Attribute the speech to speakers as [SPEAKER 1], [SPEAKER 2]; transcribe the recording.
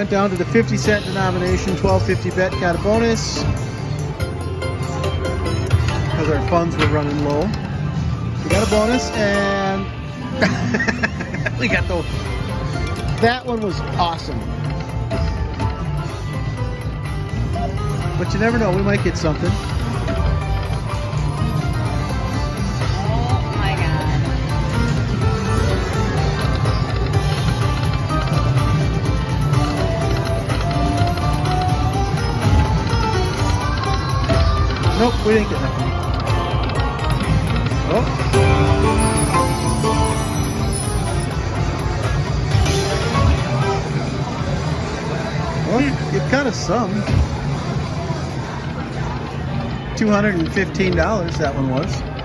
[SPEAKER 1] went down to the 50 cent denomination, 1250 bet, got a bonus. Because our funds were running low. We got a bonus and we got the that one was awesome. But you never know, we might get something. Nope, we didn't get nothing. Oh. Well, you, you cut us some. $215 that one was.